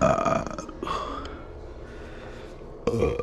uh, uh